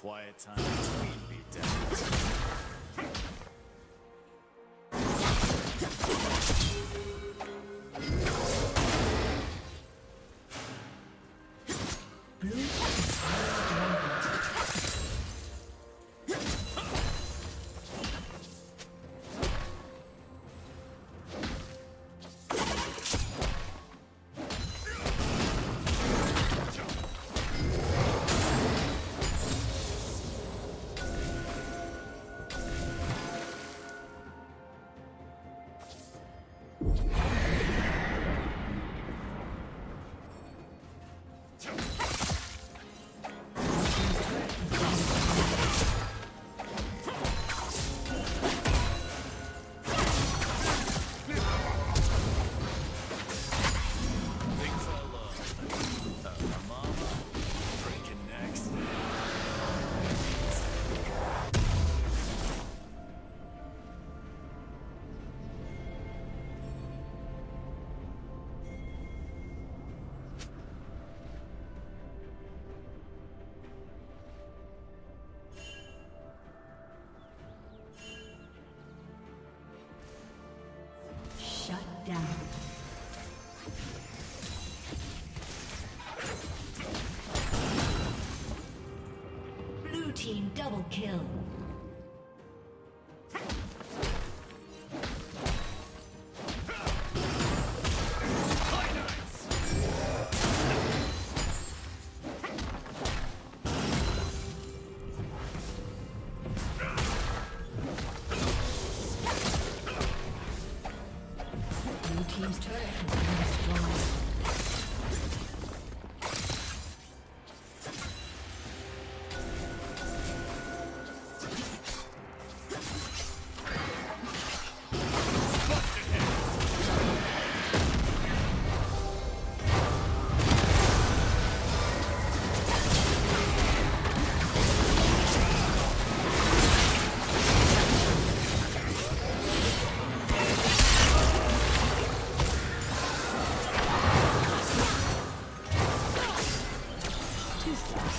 quiet time between beatdowns.